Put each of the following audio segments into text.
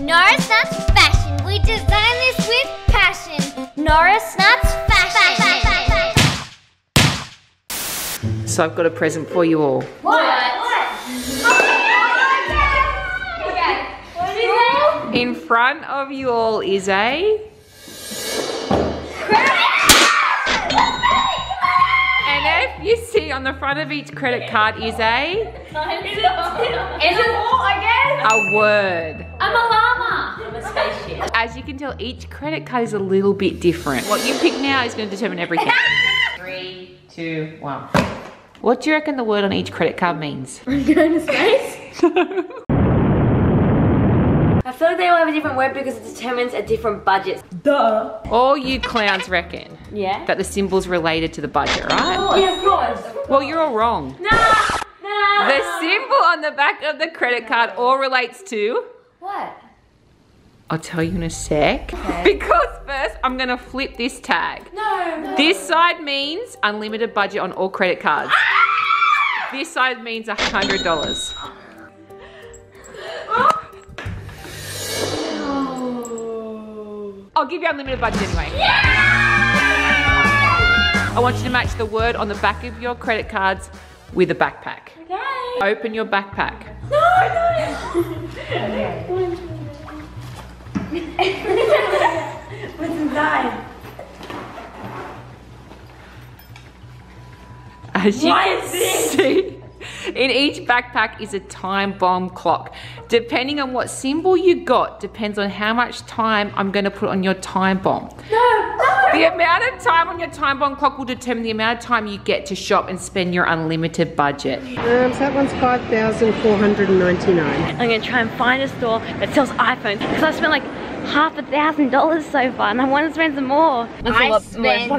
Norris Nuts Fashion. We design this with passion. Norris Nuts Fashion. So I've got a present for you all. What? In front of you all is a. you see on the front of each credit card is a. Is it all again? A word. I'm a llama. I'm a spaceship. As you can tell, each credit card is a little bit different. What you pick now is going to determine everything. Three, two, one. What do you reckon the word on each credit card means? I'm going to space. I feel like they all have a different word because it determines a different budget. Duh. All you clowns reckon Yeah? that the symbol's related to the budget, right? Yeah, of course. Well, you're all wrong. Nah, nah. The symbol on the back of the credit card all relates to. What? I'll tell you in a sec. Because first, I'm gonna flip this tag. No. This side means unlimited budget on all credit cards. Ah! This side means $100. I'll give you unlimited budget anyway. I want you to match the word on the back of your credit cards with a backpack. Okay. Open your backpack. No, no. What's inside? As you What can is this? see, in each backpack is a time bomb clock. Depending on what symbol you got, depends on how much time I'm going to put on your time bomb. No, no. The amount of time on your time bomb clock will determine the amount of time you get to shop and spend your unlimited budget. Um, so that one's 5,499. I'm gonna try and find a store that sells iPhones because I've spent like half a thousand dollars so far and I want to spend some more. I spent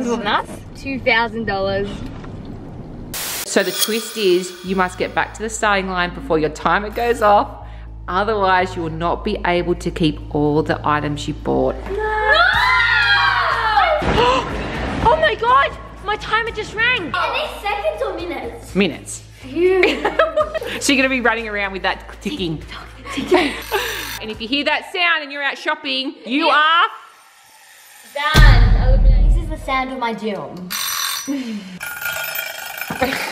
$2,000. So the twist is you must get back to the starting line before your timer goes off. Otherwise, you will not be able to keep all the items you bought. No! oh my god! My timer just rang. Are these seconds or minutes? Minutes. so you're gonna be running around with that ticking. and if you hear that sound and you're out shopping, you are Done. This is the sound of my doom.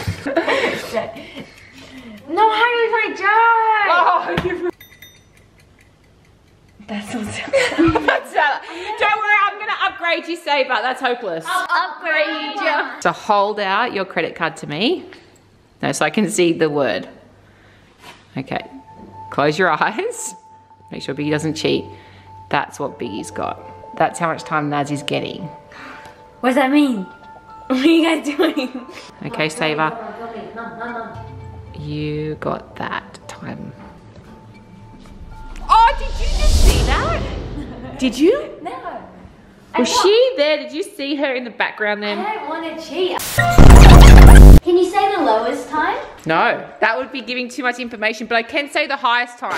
No, hurry my job! Oh, That's so sad. That's, don't worry, I'm gonna upgrade you, Sabre. That's hopeless. Upgrade you. So hold out your credit card to me. No, so I can see the word. Okay. Close your eyes. Make sure Biggy doesn't cheat. That's what Biggy's got. That's how much time Naz is getting. What does that mean? What are you guys doing? Okay, Sabre. You got that time. Oh, did you just see that? Did you? No. Was she there? Did you see her in the background then? I don't want to cheat. Can you say the lowest time? No, that would be giving too much information, but I can say the highest time.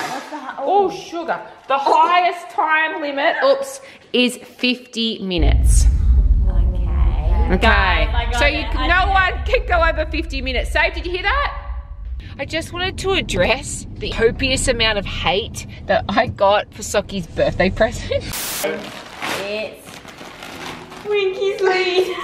Oh, oh, sugar. The highest time limit, oops, is 50 minutes. Okay. So you, no one can go over 50 minutes. Sabre, did you hear that? I just wanted to address the copious amount of hate that I got for Sockie's birthday present. It's Winky's lead.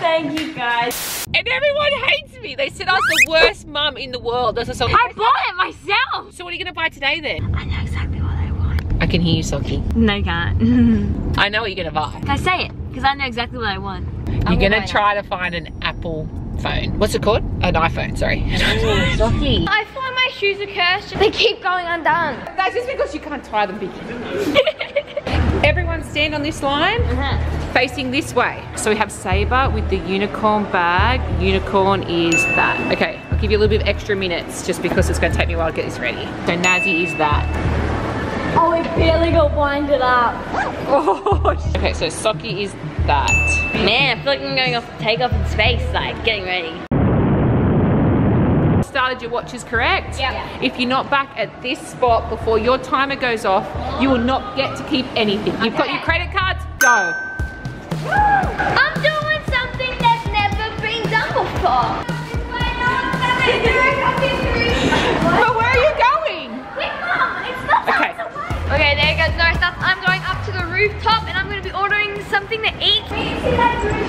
Thank you guys. And everyone hates me. They said I was the worst mum in the world. That's a song. I bought it myself. So what are you gonna buy today then? I know exactly what I want. I can hear you, Sockie. No, you can't. I know what you're gonna buy. Can I say it? Because I know exactly what I want. You're gonna try to find an Apple phone. What's it called? An iPhone, sorry. Sockie. I find my shoes are cursed. They keep going undone. That's just because you can't tie them, Biggy. Everyone stand on this line, uh-huh. facing this way. So we have Sabre with the unicorn bag. Unicorn is that. Okay, I'll give you a little bit of extra minutes just because it's gonna take me a while to get this ready. So Nazzy is that. Oh, it barely got winded up. Oh, okay, so Sockie is that. Man, I feel like I'm going off take off in space, like getting ready. Started your watches correct? Yeah. If you're not back at this spot before your timer goes off, you will not get to keep anything. You've got your credit cards, go. I'm doing something that's never been done before. Rooftop and I'm gonna be ordering something to eat. Can you see that jewelry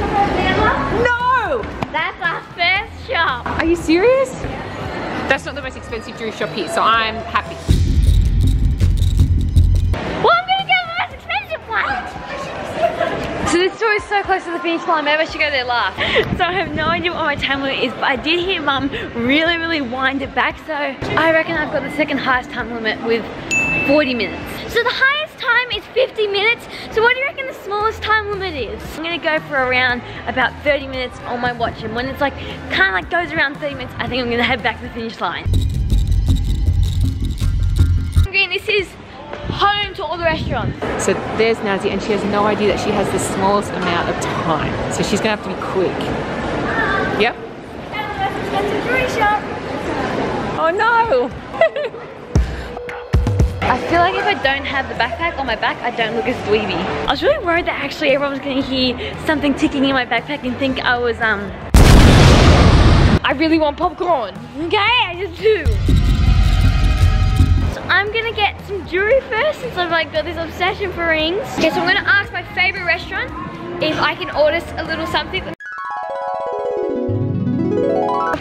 over? No! That's our first shop. Are you serious? That's not the most expensive jewelry shop here, so I'm happy. Well, I'm gonna go to the most expensive one. Oh, so this store is so close to the finish line, maybe I should go there last. So I have no idea what my time limit is, but I did hear mum really, really wind it back. So I reckon I've got the second highest time limit with 40 minutes. So the highest time is 50 minutes. So what do you reckon the smallest time limit is? I'm gonna go for around about 30 minutes on my watch. And when it's like, kind of like goes around 30 minutes, I think I'm gonna head back to the finish line. Green, this is home to all the restaurants. So there's Nazzy, and she has no idea that she has the smallest amount of time. So she's gonna have to be quick. Yep. Oh no! I feel like if I don't have the backpack on my back, I don't look as dweeby. I was really worried that actually everyone was gonna hear something ticking in my backpack and think I was, um... I really want popcorn. Okay, I just do. So I'm gonna get some jewelry first since I've like got this obsession for rings. Okay, so I'm gonna ask my favorite restaurant if I can order a little something.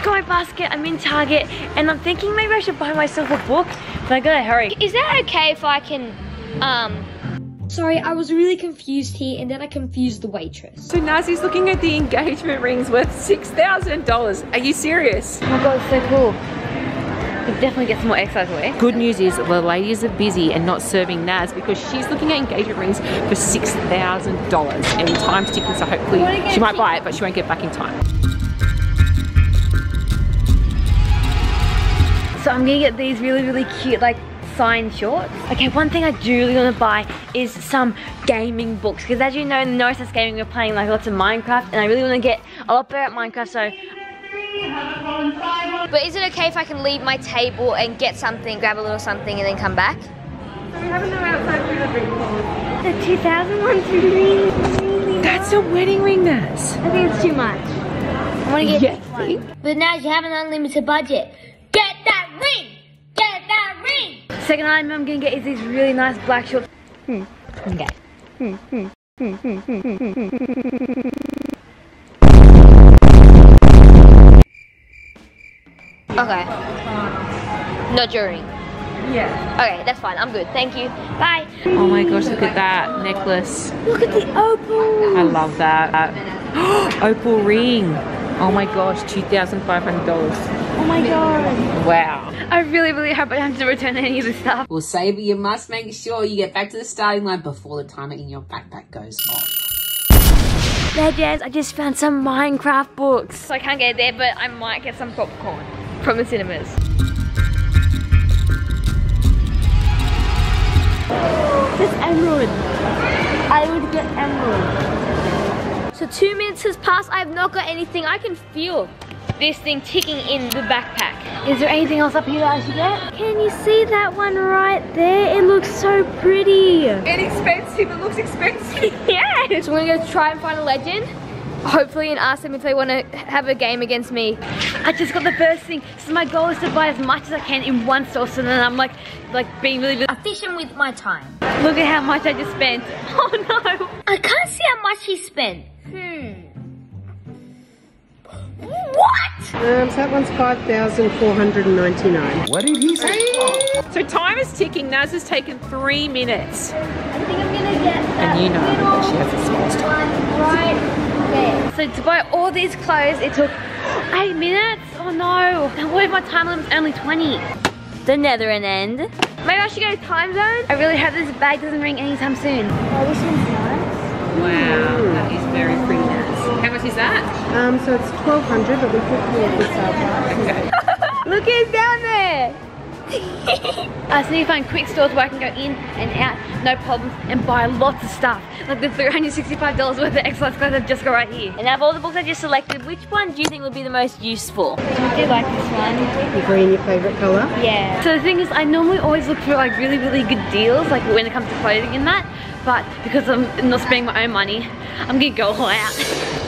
I've got my basket, I'm in Target, and I'm thinking maybe I should buy myself a book, but I gotta hurry. Is that okay if I can, um... Sorry, I was really confused here and then I confused the waitress. So Nazzy's looking at the engagement rings worth $6,000. Are you serious? Oh my god, it's so cool. Could definitely get some more exercise wear. Good news is the ladies are busy and not serving Naz because she's looking at engagement rings for $6,000 and time's ticking so hopefully she might buy it but she won't get back in time. So I'm gonna get these really, really cute, like, signed shorts. Okay, one thing I do really wanna buy is some gaming books. Because as you know, in the Norris Nuts Gaming, we're playing like lots of Minecraft. And I really wanna get a lot better at Minecraft, so But is it okay if I can leave my table and get something, grab a little something and then come back? the 2000 one's really, really That's a wedding ring, Naz. I think it's too much. I wanna get Yeah. this one. But now you have an unlimited budget. Get that Second item I'm gonna get is these really nice black shorts. Hmm. Okay. Hmm, hmm, hmm, okay. No jewelry. Yeah. Okay, that's fine. I'm good. Thank you. Bye. Oh my gosh, look at that necklace. Look at the opal. I love that. Opal ring. Oh my gosh, $2,500. Oh my god. Wow. I really, really hope I don't have to return any of this stuff. Well, Sabre, you must make sure you get back to the starting line before the timer in your backpack goes off. Legends, I just found some Minecraft books. So I can't get there, but I might get some popcorn from the cinemas. This emerald. I would get emerald. So two minutes has passed. I have not got anything. I can feel this thing ticking in the backpack. Is there anything else up here that I should get? Can you see that one right there? It looks so pretty. Inexpensive, it looks expensive. Yeah. So we're gonna go try and find a legend. Hopefully and ask them if they want to have a game against me. I just got the first thing. So my goal is to buy as much as I can in one store. So then I'm like, like being really, really Efficient with my time. look at how much I just spent. Oh no. I can't see how much he spent. What? Um, so that one's 5,499. What did he say? So time is ticking. Naz has taken three minutes. I think I'm gonna get that And you know that she has the smallest one right there. So to buy all these clothes, it took eight minutes. Oh no. And what if my time limit's only 20? The Netherland end. Maybe I should go to Timezone. I really hope this bag doesn't ring anytime soon. Oh, this one's nice. Wow, that is very pretty, Naz. How much is that? Um, so it's 1,200, but we put all this up. Look who's down there. I just need to find quick stores where I can go in and out, no problems, and buy lots of stuff. Like the $365 worth of exercise clothes I've just got right here. And out of all the books I just selected, which one do you think would be the most useful? I do like this one. The green, your favourite colour? Yeah. So the thing is, I normally always look for like really, really good deals, like when it comes to clothing and that. But because I'm not spending my own money, I'm gonna go all out.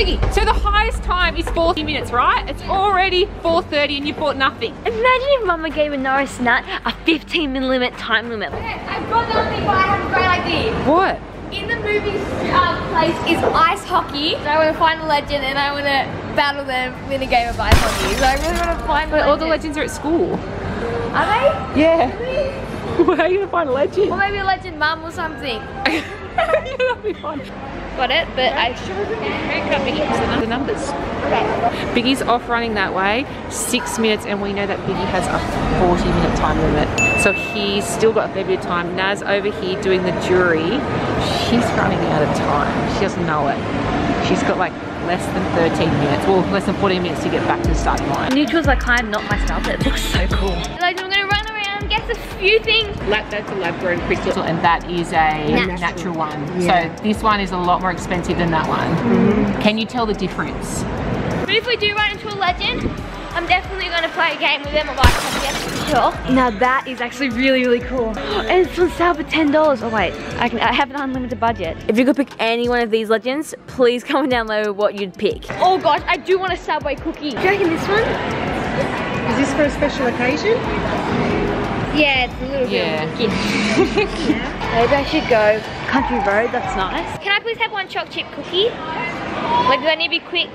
So the highest time is 40 minutes, right? It's already 4.30 and you bought nothing. Imagine if Mama gave a Norris Nut a 15 minute limit time limit. I've got nothing, but I have a great idea. What? In the movie uh, place is ice hockey. So I want to find a legend and I want to battle them in a game of ice hockey. So I really want to find. But all the legends are at school. Are they? Yeah. Where are you gonna find a legend? Or maybe a legend mum or something. yeah, that'd be fun. Got it, but I. The numbers. Biggy's off running that way, six minutes, and we know that Biggy has a 40 minute time limit. So he's still got a fair bit of time. Naz over here doing the jury, she's running out of time. She doesn't know it. She's got like less than 13 minutes, well, less than 14 minutes to get back to the starting line. Neutral's like kind of not my style, but it looks so cool. Few things. Lab, that's a lab grown crystal, and that is a Natural. natural, one. Yeah. So this one is a lot more expensive than that one. Mm-hmm. Can you tell the difference? But if we do run into a legend, I'm definitely gonna play a game with them on ice hockey, that's for sure. Now that is actually really, really cool. And it's on sale for $10. Oh wait, I, can, I have an unlimited budget. If you could pick any one of these legends, please comment down below what you'd pick. Oh gosh, I do want a Subway cookie. Do you reckon this one? Is this for a special occasion? Yeah, it's a little Yeah. bit a. Maybe I should go Country Road, that's nice. Can I please have one choc chip cookie? Like, do I need to be quick?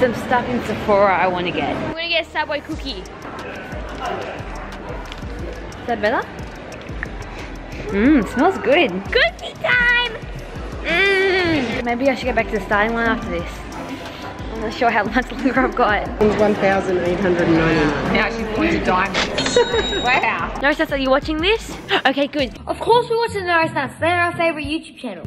Some stuff in Sephora I want to get. I'm gonna get a Subway cookie. Is that better? Mmm, smells good. Cookie time! Mmm. Maybe I should go back to the starting line after this. I'm not sure how much longer I've got. It's 1,899. Now she's going to diamonds. wow. No, Seth, are you watching this? Okay, good. Of course we watch the Norris Nuts. They're our favorite YouTube channel.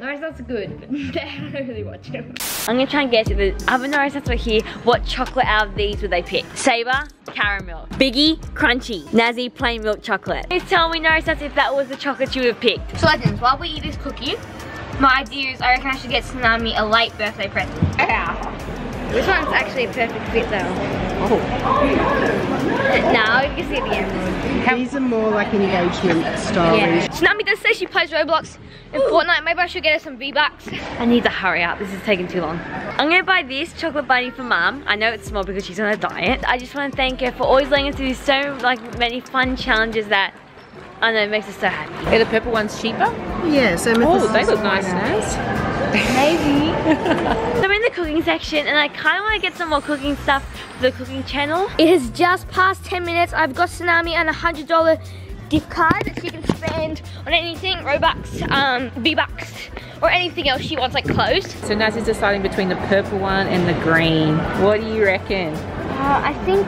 Norris Nuts are good, but I don't really watch them. I'm gonna try and guess if the other Norris nuts were here, what chocolate out of these would they pick? Sabre, caramel. Biggy, crunchy. Nazzy, plain milk chocolate. Please tell me, Norris nuts, if that was the chocolate you would have picked. So legends, while we eat this cookie, my idea is I reckon I should get Tsunami a late birthday present. Wow. This one's actually a perfect fit though. Oh. Now you can see the end. These are more like engagement style. Yeah. Tsunami does say she plays Roblox in Fortnite. Maybe I should get her some V-Bucks. I need to hurry up, this is taking too long. I'm gonna buy this chocolate bunny for mum. I know it's small because she's on a diet. I just wanna thank her for always letting us do so like many fun challenges that I know it makes us so happy. Are the purple ones cheaper? Yeah, so Oh, they look nice, Naz. Maybe. So I'm in the cooking section and I kinda wanna get some more cooking stuff for the cooking channel. It has just past 10 minutes. I've got Tsunami and a $100 gift card that you can spend on anything, Robux, um, V-Bucks, or anything else she wants, like clothes. So Naz is deciding between the purple one and the green. What do you reckon? Uh, I think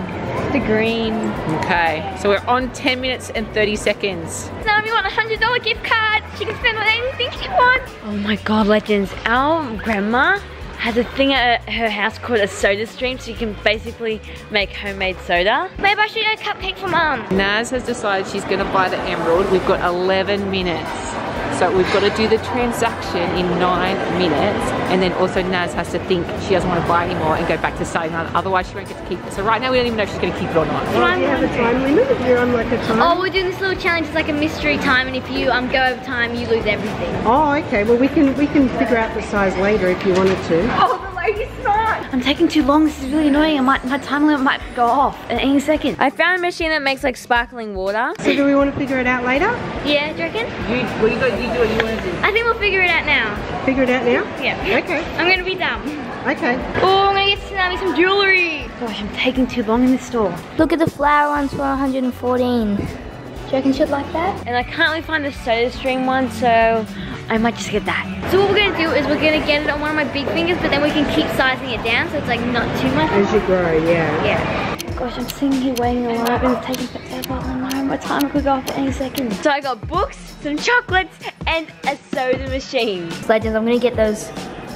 the green. Okay, so we're on 10 minutes and 30 seconds. Tsunami want a $100 gift card. She can spend on anything she wants. Oh my god, legends. Our grandma has a thing at her house called a soda stream so you can basically make homemade soda. Maybe I should get a cupcake for mum. Naz has decided she's gonna buy the emerald. We've got 11 minutes. So we've got to do the transaction in nine minutes. And then also Naz has to think she doesn't want to buy anymore and go back to starting line. Otherwise she won't get to keep it. So right now we don't even know if she's gonna keep it or not. Do you have a time limit if you're on like a time? Oh, we're doing this little challenge. It's like a mystery time, and if you um go over time, you lose everything. Oh, okay. Well, we can we can figure out the size later if you wanted to. Oh, the lady's smart. I'm taking too long. This is really annoying. I might, my time limit might go off at any second. I found a machine that makes like sparkling water. So do we want to figure it out later? Yeah, do you reckon? You, well, you, got, you do what you want to do. I think we'll figure it out now. Figure it out now? Yeah. Okay. I'm gonna be dumb. Okay. Oh, I'm gonna get Tsunami some jewelry. Gosh, I'm taking too long in this store. Look at the flower ones for 114. Do you reckon like that? And I can't really find the soda stream one, so I might just get that. So what we're gonna do is we're gonna get it on one of my big fingers, but then we can keep sizing it down so it's like not too much. As you grow, yeah. Yeah. Gosh, I'm sitting here waiting in line and it's taking forever. I know my time could go off at any second. So I got books, some chocolates, and a soda machine. Legends, I'm gonna get those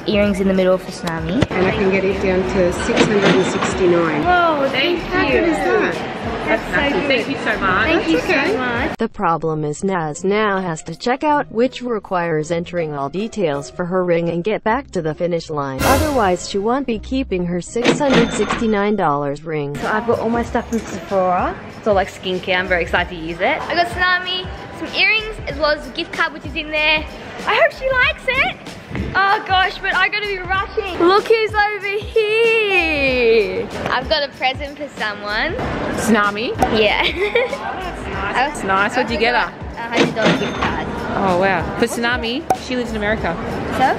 earrings in the middle for Tsunami. And I can get it down to 669. Whoa, thank you. How good is that? Thank you so much. Thank you okay. so much. The problem is Naz now has to check out, which requires entering all details for her ring and get back to the finish line. Otherwise, she won't be keeping her $669 ring. So I've got all my stuff from Sephora. It's all like skincare. I'm very excited to use it. I got Tsunami some earrings as well as a gift card which is in there. I hope she likes it. Oh gosh, but I gotta be rushing. Look who's over here. I've got a present for someone. Tsunami. Yeah. That's nice. What'd you get her? A hundred dollar gift card. Oh wow. For Tsunami, she lives in America. So?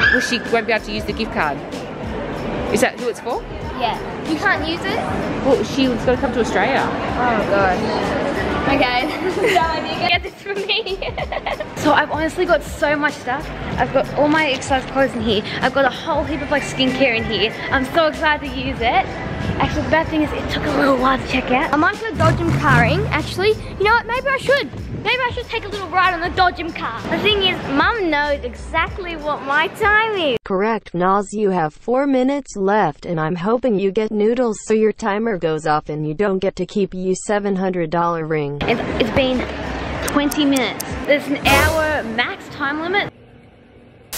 Well, she won't be able to use the gift card. Is that who it's for? Yeah. You can't use it? Well, she's got to come to Australia. Oh gosh. Okay. Get this for me. So I've honestly got so much stuff. I've got all my exercise clothes in here. I've got a whole heap of like skincare in here. I'm so excited to use it. Actually, the bad thing is it took a little while to check out. I might go Dodgem carring, actually. You know what, maybe I should. Maybe I should take a little ride on the Dodgem car. The thing is, Mum knows exactly what my time is. Correct, Naz. You have four minutes left, and I'm hoping you get noodles so your timer goes off and you don't get to keep you $700 ring. It's, it's been 20 minutes. There's an hour max time limit.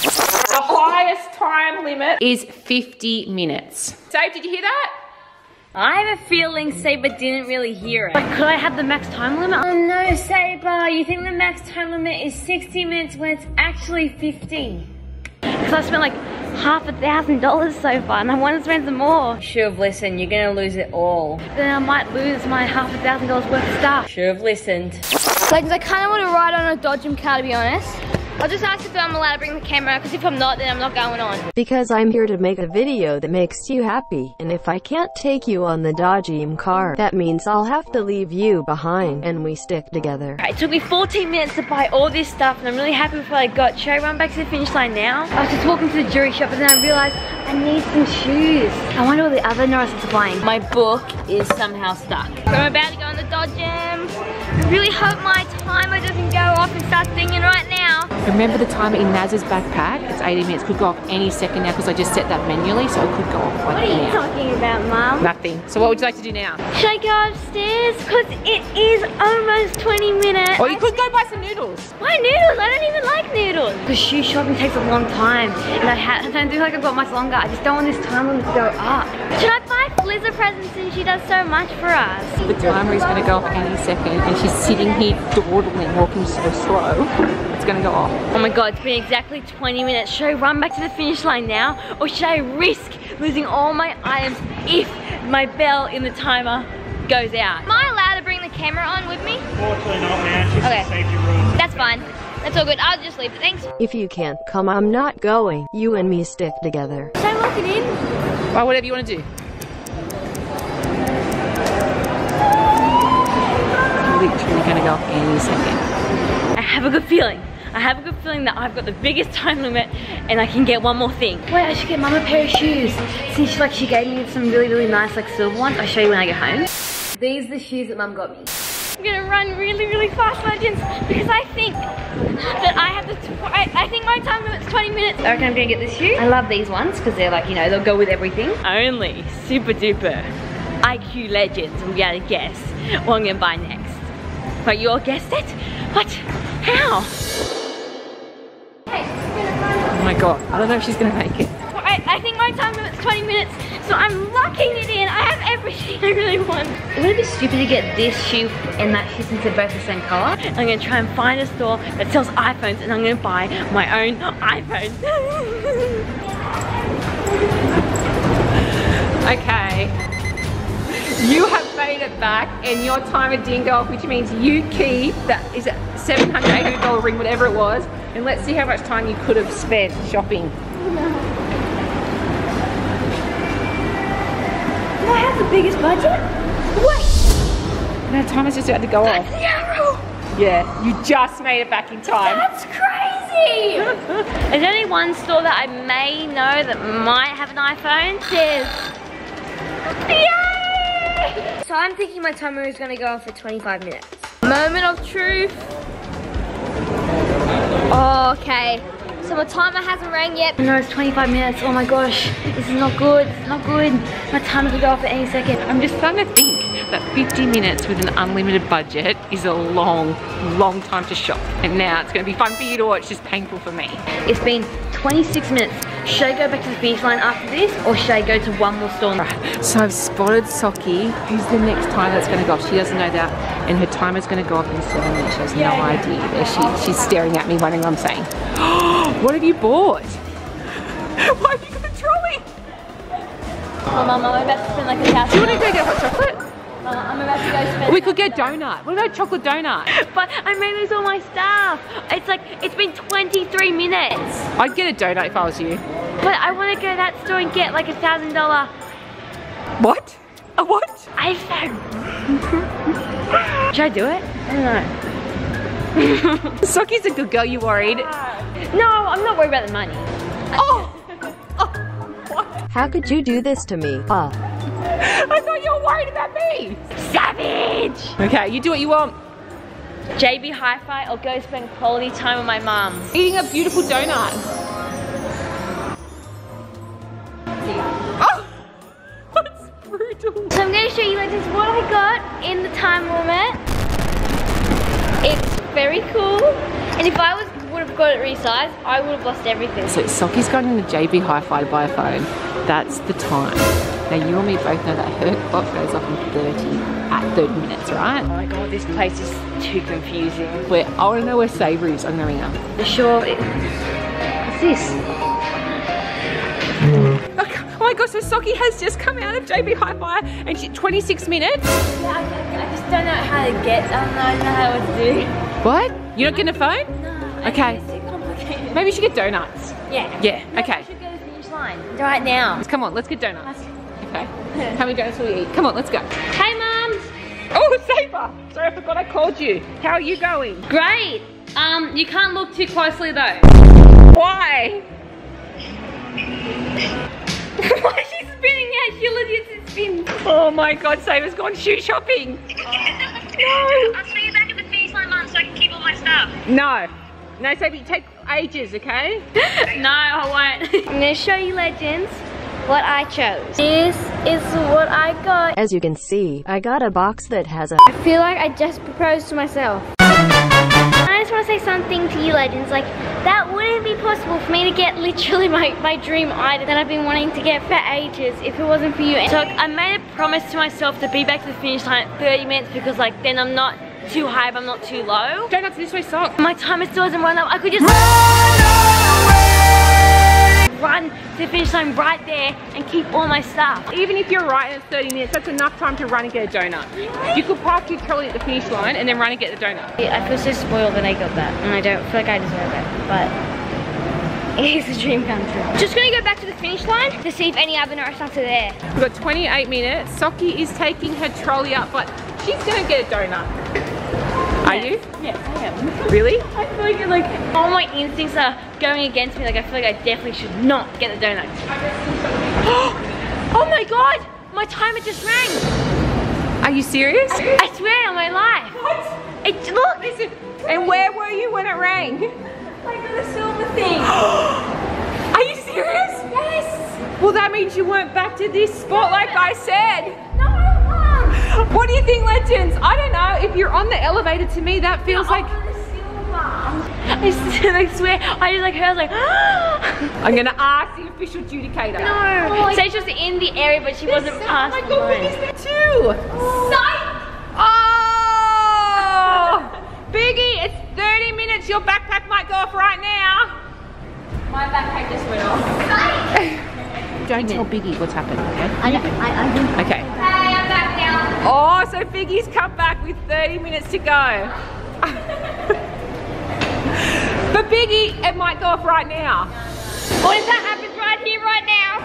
The highest time limit is 50 minutes. Sabre, did you hear that? I have a feeling Sabre didn't really hear it. But could I have the max time limit? Oh no, Sabre, you think the max time limit is 60 minutes when it's actually 50. Because I spent like half a thousand dollars so far and I want to spend some more. Should have listened, you're gonna lose it all. Then I might lose my half a thousand dollars worth of stuff. Should have listened. Legends, I kind of want to ride on a Dodgem car, to be honest. I'll just ask if I'm allowed to bring the camera, because if I'm not, then I'm not going on. Because I'm here to make a video that makes you happy, and if I can't take you on the Dodgem car, that means I'll have to leave you behind, and we stick together. It took me 14 minutes to buy all this stuff and I'm really happy with what I got. Should I run back to the finish line now? I was just walking to the jewelry shop and then I realized I need some shoes. I wonder what the other Norrisons are buying. My book is somehow stuck. So I'm about to go on the Dodgem. I really hope my timer doesn't go off and start singing right now. Remember the timer in Naz's backpack? It's 80 minutes. Could go off any second now because I just set that manually, so it could go off What are you now. talking about, Mum? Nothing. So what would you like to do now? Should I go upstairs? Because it is almost 20 minutes. Or you could go buy some noodles. Why noodles? I don't even like noodles. Because shoe shopping takes a long time and I, ha I don't feel like I've got much longer. I just don't want this time limit to go up. Should I buy Fliz a present since she does so much for us? The timer is going to go off any second, and she's sitting here dawdling, walking so slow. It's going to go off. Oh my god, it's been exactly 20 minutes. Should I run back to the finish line now? Or should I risk losing all my items if my bell in the timer goes out? Am I allowed to bring the camera on with me? Fortunately not, man. It's just Okay. a safety rule. That's fine. That's all good. I'll just leave it. Thanks. If you can't come, I'm not going. You and me stick together. Should I lock it in? Well, whatever you want to do. Literally going to go off any second. I have a good feeling. I have a good feeling that I've got the biggest time limit and I can get one more thing. Wait, I should get mum a pair of shoes. Since like she gave me some really, really nice like silver ones. I'll show you when I get home. These are the shoes that mum got me. I'm gonna run really, really fast, Legends, because I think that I have the. I, I think my time limit's 20 minutes. I reckon I'm gonna get this shoe. I love these ones because they're like, you know, they'll go with everything. Only super duper IQ legends will be able to guess what I'm gonna buy next. But you all guessed it? What? How? Oh my god, I don't know if she's going to make it. I, I think my time limit's 20 minutes, so I'm locking it in. I have everything I really want. Would it be stupid to get this shoe and that shoe since they're both the same color? I'm gonna try and find a store that sells iPhones and I'm gonna buy my own iPhone. Okay. You have made it back and your timer didn't go off, which means you keep that is it $700, $800 ring, whatever it was. And let's see how much time you could have spent shopping. Do I have the biggest budget? Wait, No, timer's just about to go off. zero. Yeah, you just made it back in time. That's crazy. There's only one store that I may know that might have an iPhone. There's Yay! So I'm thinking my timer is gonna go off for 25 minutes. Moment of truth. Oh, okay. So my timer hasn't rang yet. No, it's 25 minutes. Oh my gosh, this is not good. It's not good. My timer could go off at any second. I'm just starting to think that 50 minutes with an unlimited budget is a long, long time to shop. And now it's going to be fun for you to watch, just painful for me. It's been 26 minutes. Should I go back to the finish line after this or should I go to one more store? So I've spotted Sockie. Who's the next time that's going to go off? She doesn't know that. And her timer's going to go off in seven minutes. She has no idea. There she, she's staring at me, wondering what I'm saying. what have you bought? Why have you got a trolley? Oh, Mum, I'm about to spend like a thousand. Do you want to go get hot chocolate? Mum, I'm about to go spend. We could get donut. What about chocolate donut? But I may lose all my stuff. It's like, it's been 23 minutes. I'd get a donut if I was you. But I want to go to that store and get like a thousand dollar What? A what? iPhone. Should I do it? I don't know. Sockie's a good girl. You worried? No, I'm not worried about the money. Oh! What? How could you do this to me? Ah. Worried about me. Savage! Okay, you do what you want. JB Hi-Fi or go spend quality time with my mum. Eating a beautiful donut. Oh! That's brutal. So I'm going to show you legends what I got in the time limit. It's very cool. And if I was would have got it resized, I would have lost everything. So Sockie's going into JB Hi-Fi to buy a phone. That's the time. Now you and me both know that her clock goes off in 30 at 30 minutes, right? Oh my god, this place is too confusing. Where I want to know where Savory is. I'm gonna ring her. The sure it, What's this? Oh, oh my gosh, so Sockie has just come out of JB Hi-Fi and she 26 minutes. Yeah, I, I- just don't know how to get. I don't know, I don't know how to do. What? You're not getting a phone? No. Okay. It's too complicated. Maybe you should get donuts. Yeah. Yeah, No, okay. Should go to the finish line right now. Come on, let's get donuts. Okay. How many donuts will we eat? Come on, let's go. Hey, mum. Oh, Sabre! Sorry, I forgot I called you. How are you going? Great. Um, you can't look too closely though. Why? Why is she spinning out? She legit spins. Oh my god, Sabre's gone shoe shopping. no. I'll see you back at the finish line, Mum, so I can keep all my stuff. No. No, Sabre, you take ages, okay? no, I won't. I'm gonna show you legends what I chose. This is what I got. As you can see, I got a box that has a I feel like I just proposed to myself. I just want to say something to you legends, like that wouldn't be possible for me to get literally my, my dream item that I've been wanting to get for ages if it wasn't for you. So I made a promise to myself to be back to the finish line at 30 minutes because like then I'm not too high but I'm not too low. Donuts this way, sock. My timer still hasn't run up. I could just run to the finish line right there and keep all my stuff. Even if you're right and it's 30 minutes, that's enough time to run and get a donut. You could park your trolley at the finish line and then run and get the donut. I feel so spoiled that I got that and I don't feel like I deserve it, but it is a dream come true. Just gonna go back to the finish line to see if any other Norrisnuts are there. We've got 28 minutes. Sockie is taking her trolley up, but she's gonna get a donut. Are you? Yes, I am. Really? I feel like, like all my instincts are going against me. Like I feel like I definitely should not get the donut. oh my god! My timer just rang. Are you serious? I swear on my life. What? It look. And where were you when it rang? I got a silver thing. Are you serious? Yes. Well, that means you weren't back to this spot like I said. No, mom. What do you think, Legends? I don't know. If you're on the elevator, to me, that feels like... I, s- I swear, I just like heard like, I'm gonna ask the official adjudicator. no. Oh, so she was in the area, but she wasn't Oh past my the god. Biggy's there too! Oh! Biggy, it's 30 minutes. Your backpack might go off right now. My backpack just went off. Don't tell Biggy what's happened, okay? I, I, I, Okay. Hey, I'm back now. Oh, so Biggy's come back with 30 minutes to go. But Biggy, it might go off right now. What if that happens right here, right now?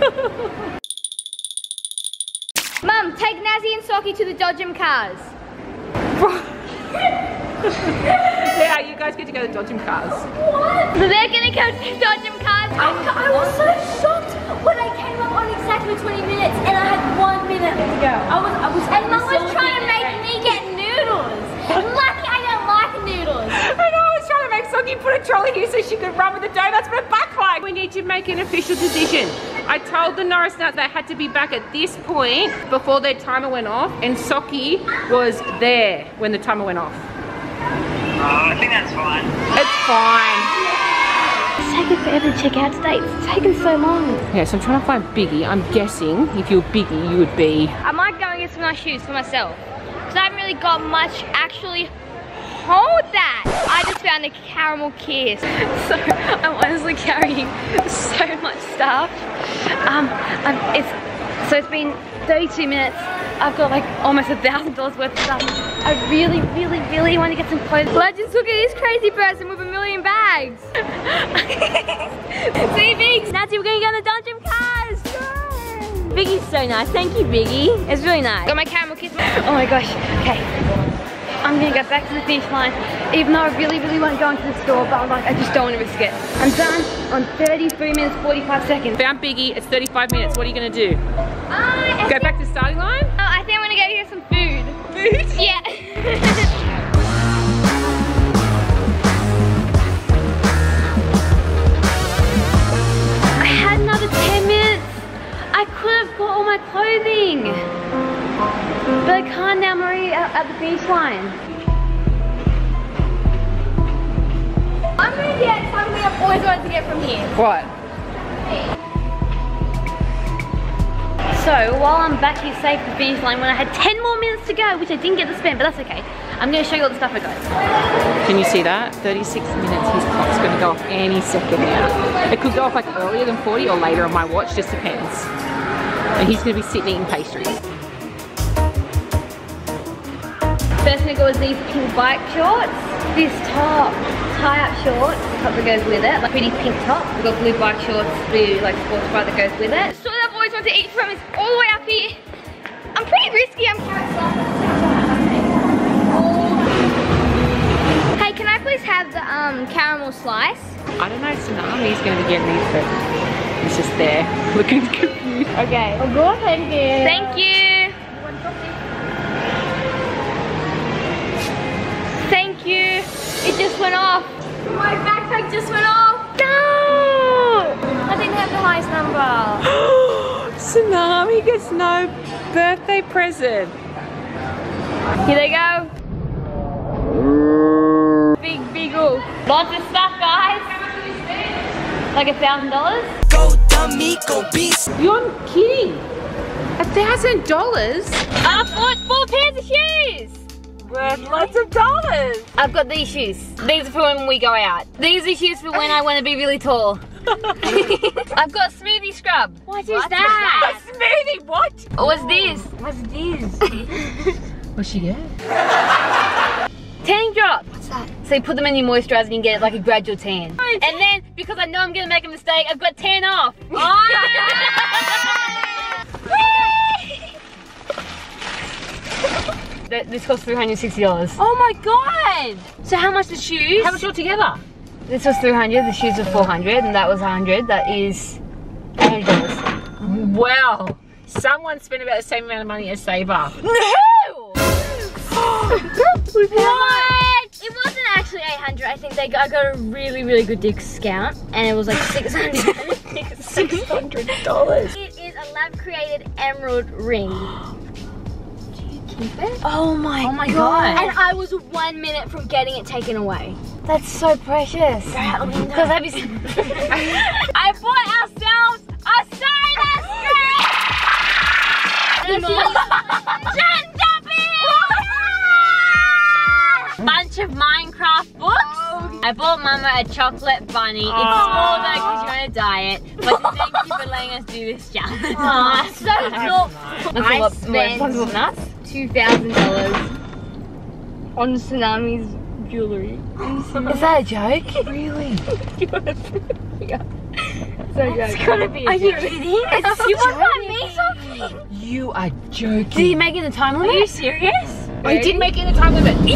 Mum, take Nazzy and Sockie to the Dodgem cars. yeah, you guys get to go to Dodgem Cars. So they're gonna go to the Dodgem cars. I, I was so shocked when I came up on exactly 20 minutes and I had one minute to go. I was, I was, and Mum was trying to make me get noodles. Lucky I don't like noodles. I know, I was trying to make Sockie put a trolley here so she could run with the donuts, but a backpack. We need to make an official decision. I told the Norris Nuts they had to be back at this point before their timer went off, and Sockie was there when the timer went off. Oh, I think that's fine. It's fine. It's taken forever to check out today. It's taken so long. Yeah, so I'm trying to find Biggy. I'm guessing if you're Biggy, you would be. I might go and get some nice shoes for myself. Because I haven't really got much actually hold that. Found a caramel kiss. So I'm honestly carrying so much stuff. Um, um, it's so it's been 32 minutes. I've got like almost a thousand dollars worth of stuff. I really, really, really want to get some clothes. Legends, look at this crazy person with a million bags. See, Biggs, Nancy, we're gonna go on the Dodgem cars. Biggy's so nice. Thank you, Biggy. It's really nice. Got my caramel kiss. Oh my gosh. Okay. I'm gonna go back to the finish line, even though I really, really want to go into the store, but I'm like, I just don't want to risk it. I'm done on 33 minutes, 45 seconds. Found Biggy. It's 35 minutes. What are you gonna do? I, Go back to starting line? Oh, I think I'm gonna go get some food. Food? Yeah. I had another 10 minutes. I could have got all my clothing. But I can't now, Marie, at, at the finish line. I'm gonna get something I've always wanted to get from here. What? So while I'm back here safe at the finish line when I had 10 more minutes to go, which I didn't get to spend, but that's okay. I'm gonna show you all the stuff I got. Can you see that? 36 minutes. His clock's gonna go off any second now. It could go off like earlier than 40 or later on my watch. Just depends. And he's gonna be sitting eating pastries. First thing I got was these pink bike shorts. This top, tie-up shorts, top that goes with it. Like pretty pink top. We've got blue bike shorts, blue like sports bra that goes with it. The store that always wanted to eat from is all the way up here. I'm pretty risky. I'm Hey, can I please have the um caramel slice? I don't know, if Tsunami's gonna be getting these, but he's just there looking confused. Okay. Oh, good, thank you. Thank you. Thank you. It just went off. My backpack just went off. No! I didn't have the highest number. Tsunami gets no birthday present. Here they go. Big beagle. Lots of stuff, guys. Like a thousand dollars? Go dummy, go beast. You're kidding. A thousand dollars? I bought four pairs of shoes. Worth lots of dollars. I've got these shoes. These are for when we go out. These are shoes for when I want to be really tall. I've got smoothie scrub. What is that? Smoothie, what? What's this? What's this? What's she get? Tanning drop. What's that? So you put them in your moisturizer and you get like a gradual tan. Oh, and then, because I know I'm gonna make a mistake, I've got tan off. Oh. Th- This cost $360. Oh my god! So how much the shoes? How much altogether? This was 300 the shoes were 400 and that was 100 That is $800. Wow. Someone spent about the same amount of money as Sabre. No! What? It wasn't actually 800 I think they got, I got a really, really good discount and it was like 600 $600. It is a lab created emerald ring. Oh my, Oh my god. And I was one minute from getting it taken away. That's so precious. Because I'd be. I bought ourselves a Cyrus Bunch of Minecraft books. Oh. I bought Mama a chocolate bunny. It's small though because you're on a diet. But thank you for letting us do this challenge. Aw, so thoughtful. I spent nuts? $2,000 on Tsunami's jewelry. Is that a joke? Really? so it's gotta be. Are you kidding? It's you want me something? You are joking. Did you make it in the time limit? Are you serious? Oh, you did make it in the time limit. Well, it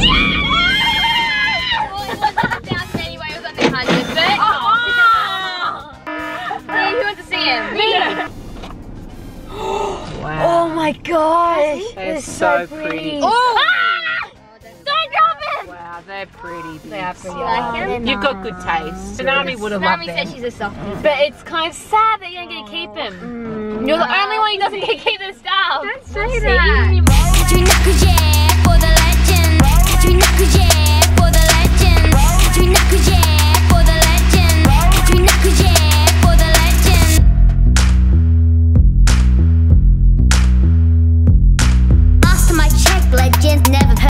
wasn't thousand anyway. It was under hundred. But See, who wants to see him? Me. Oh my gosh! They're so pretty. Oh! Ah! Don't drop it! Wow, they're pretty. They are pretty. You like him? You've got good taste. Tsunami would have loved Tsunami them. said she's a softie. But it's kind of sad that you don't get to keep him. You're the only one who doesn't get to keep the stuff. Don't say that.